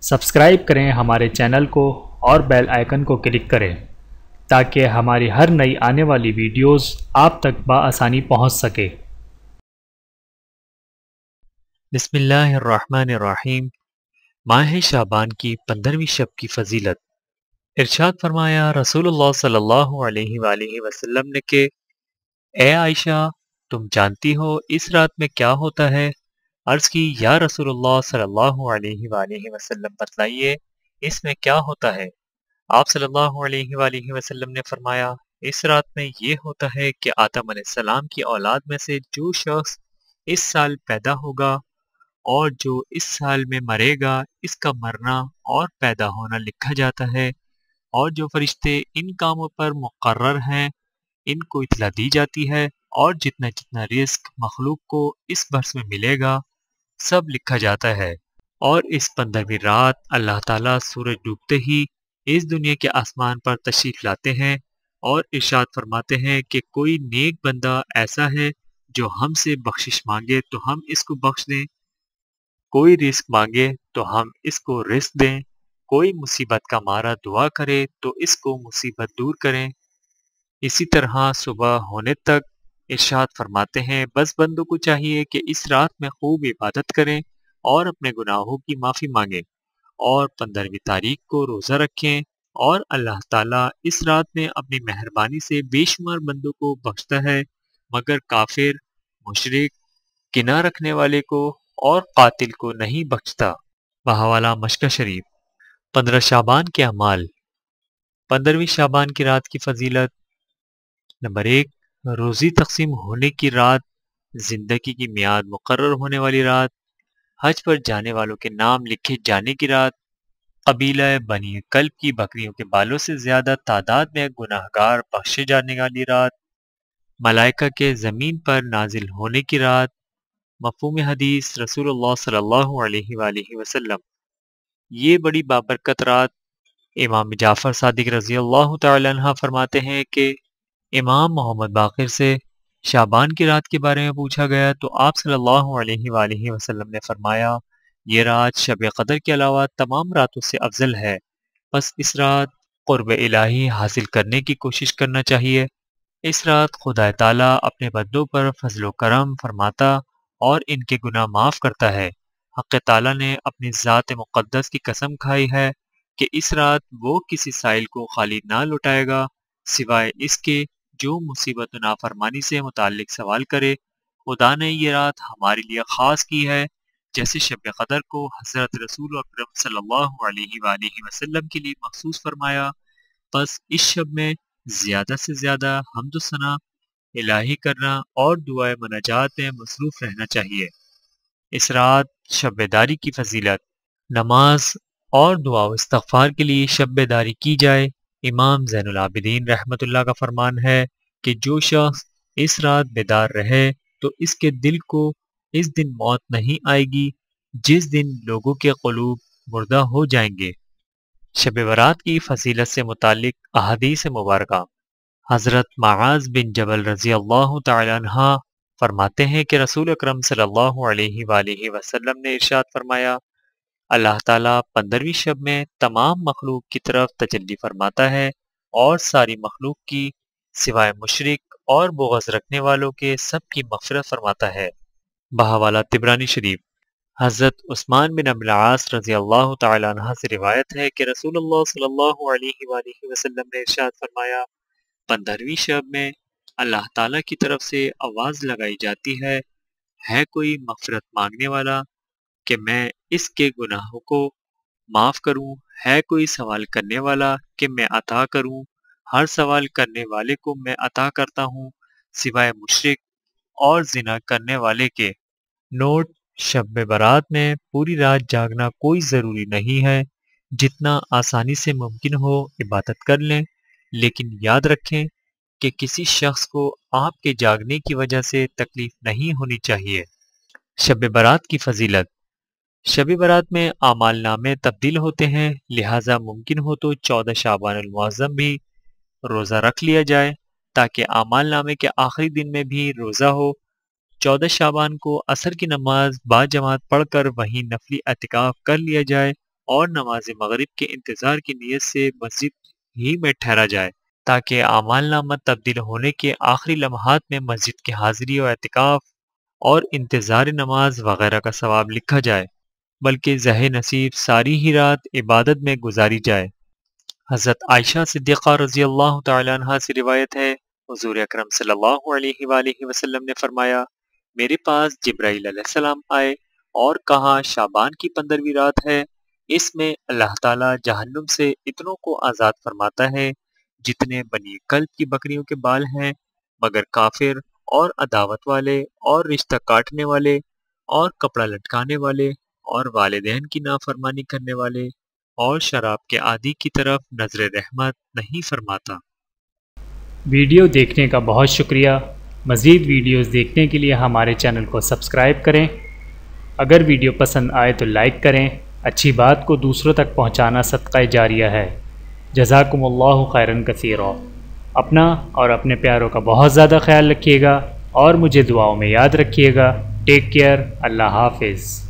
Subscribe کریں ہمارے channel کو اور بیل آئیکن کو کلک کریں تاکہ ہماری ہر نئی آنے والی ویڈیوز آپ تک بآسانی پہنچ سکے۔ بسم اللہ الرحمن الرحیم۔ ماہ شعبان کی پندرہویں شب کی فضیلت۔ ارشاد فرمایا، رسول اللہ صلی اللہ علیہ وآلہ وسلم نے کہ، اے عائشہ، تم جانتی ہو اس رات میں کیا ہوتا ہے؟ عرض کی، یا رسول اللہ صلی اللہ علیہ وآلہ وسلم، بتلائیے، اس میں کیا ہوتا ہے؟ آپ صلی اللہ علیہ وآلہ وسلم نے فرمایا، اس رات میں یہ ہوتا ہے کہ آدم علیہ السلام کی اولاد میں سے جو شخص اس سال پیدا ہوگا اور جو اس سال میں مرے گا، اس کا مرنا اور پیدا ہونا لکھا جاتا ہے اور جو فرشتے ان کاموں پر مقرر ہیں، ان کو اطلاع دی جاتی ہے اور جتنا جتنا رزق مخلوق کو اس برس میں ملے گا سب لکھا جاتا ہے۔ اور اس پندرہویں رات اللہ تعالیٰ سورج ڈوبتے ہی اس دنیا کے آسمان پر تشریف لاتے ہیں اور ارشاد فرماتے ہیں کہ کوئی نیک بندہ ایسا ہے جو ہم سے بخشش مانگے تو ہم اس کو بخش دیں۔ کوئی رزق مانگے تو ہم اس کو رزق دیں۔ کوئی مصیبت کا مارا دعا کرے تو اس کو مصیبت دور کریں۔ اسی طرح صبح ہونے تک ارشاد فرماتے ہیں، بس بندوں کو چاہیے کہ اس رات میں خوب عبادت کریں اور اپنے گناہوں کی معافی مانگیں اور پندرہویں تاریخ کو روزہ رکھیں اور اللہ تعالیٰ اس رات میں اپنی مہربانی سے بے شمار بندوں کو بخشتا ہے، مگر کافر مشرق کنا رکھنے والے کو اور قاتل کو نہیں بخشتا۔ بہوالا مشکہ شریف۔ پندرہ شابان کے اعمال۔ پندرہویں شابان کی رات کی فضیلت۔ نمبر ایک۔ روزی تقسیم ہونے کی رات، زندگی کی میاد مقرر ہونے والی رات، حج پر جانے والوں کے نام لکھے جانے کی رات، قبیلہ بنی کلب کی بکریوں کے بالوں سے زیادہ تعداد میں گناہ گار بخشے جانے والی رات، ملائکہ کے زمین پر نازل ہونے کی رات، مفہوم حدیث رسول اللہ صلی اللہ علیہ وآلہ وسلم۔ یہ بڑی بابرکت رات امام جعفر صادق رضی اللہ تعالی عنہ فرماتے ہیں کہ امام محمد باقر سے شابان کی رات کے بارے میں پوچھا گیا تو آپ صلی اللہ علیہ وآلہ وسلم نے فرمایا، یہ رات شب قدر کے علاوہ تمام راتوں سے افضل ہے۔ بس اس رات قرب الہی حاصل کرنے کی کوشش کرنا چاہیے۔ اس رات خدا تعالیٰ اپنے بدوں پر فضل و کرم فرماتا اور ان کے گناہ معاف کرتا ہے۔ حق تعالیٰ نے اپنی ذات مقدس کی قسم کھائی ہے کہ اس رات وہ کسی سائل کو خالی نہ لٹائے گا، سوائے اس کے جو مصیبت و نافرمانی سے متعلق سوال کرے، خدا نے یہ رات ہمارے لیے خاص کی ہے، جیسے شب قدر کو حضرت رسول اکرم صلی اللہ علیہ وآلہ وسلم کے لیے مخصوص فرمایا۔ بس اس شب میں زیادہ سے زیادہ حمد و ثنا الہی کرنا اور دعائے مناجات میں مصروف رہنا چاہیے۔ اس رات شب داری کی فضیلت، نماز اور دعا و استغفار کے لیے شب داری کی جائے۔ امام زین العابدین رحمت اللہ کا فرمان ہے کہ جو شخص اس رات بیدار رہے تو اس کے دل کو اس دن موت نہیں آئے گی، جس دن لوگوں کے قلوب مردہ ہو جائیں گے۔ شب برات کی فضیلت سے متعلق احادیث مبارکہ۔ حضرت معاذ بن جبل رضی اللہ تعالی عنہ فرماتے ہیں کہ رسول اکرم صلی اللہ علیہ وآلہ وسلم نے ارشاد فرمایا اللہ تعالیٰ پندرہویں شب میں تمام مخلوق کی طرف تجلی فرماتا ہے اور ساری مخلوق کی سوائے مشرق اور بغض رکھنے والوں کے سب کی مغفرت فرماتا ہے۔ بہوالا تبرانی شریف۔ حضرت عثمان بن ابلاس رضی اللہ تعالیٰ عنہ سے روایت ہے کہ رسول اللہ صلی اللہ علیہ وآلہ وسلم نے ارشاد فرمایا پندرہویں شب میں اللہ تعالیٰ کی طرف سے آواز لگائی جاتی ہے ہے کوئی مغفرت مانگنے والا؟ کہ میں اس کے گناہوں کو معاف کروں، ہے کوئی سوال کرنے والا کہ میں عطا کروں؟ ہر سوال کرنے والے کو میں عطا کرتا ہوں، سوائے مشرق اور زنا کرنے والے کے۔ نوٹ، شب برات میں پوری رات جاگنا کوئی ضروری نہیں ہے۔ جتنا آسانی سے ممکن ہو عبادت کر لیں۔ لیکن یاد رکھیں کہ کسی شخص کو آپ کے جاگنے کی وجہ سے تکلیف نہیں ہونی چاہیے۔ شب برات کی فضیلت شبی برات میں اعمال نامے تبدیل ہوتے ہیں، لہٰذا ممکن ہو تو چودہ شعبان المعظم بھی روزہ رکھ لیا جائے، تاکہ اعمال نامے کے آخری دن میں بھی روزہ ہو۔ چودہ شعبان کو عصر کی نماز با جماعت پڑھ کر وہیں نفلی اعتکاف کر لیا جائے اور نماز مغرب کے انتظار کی نیت سے مسجد ہی میں ٹھہرا جائے، تاکہ اعمال نامہ تبدیل ہونے کے آخری لمحات میں مسجد کی حاضری و اعتکاف اور انتظار نماز وغیرہ کا ثواب لکھا جائے۔ بلکہ زہ نصیب ساری ہی رات عبادت میں گزاری جائے۔ حضرت عائشہ صدیقہ رضی اللہ تعالیٰ عنہ سے روایت ہے، حضور اکرم صلی اللہ علیہ وآلہ وسلم نے فرمایا، میرے پاس جبرائیل علیہ السلام آئے اور کہا شابان کی پندرہویں رات ہے، اس میں اللہ تعالیٰ جہنم سے اتنوں کو آزاد فرماتا ہے جتنے بنی کلب کی بکریوں کے بال ہیں، مگر کافر اور عداوت والے اور رشتہ کاٹنے والے اور کپڑا لٹکانے والے اور والدین کی نافرمانی کرنے والے اور شراب کے عادی کی طرف نظر رحمت نہیں فرماتا۔ ویڈیو دیکھنے کا بہت شکریہ۔ مزید ویڈیوز دیکھنے کے لیے ہمارے چینل کو سبسکرائب کریں۔ اگر ویڈیو پسند آئے تو لائک کریں۔ اچھی بات کو دوسروں تک پہنچانا صدقہ جاریہ ہے۔ جزاکم اللہ خیرن کثیر اپنا اور اپنے پیاروں کا بہت زیادہ خیال رکھیے گا اور مجھے دعاؤں میں یاد رکھیے گا۔ ٹیک کیئر اللہ حافظ۔